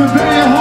Pennsylvania, home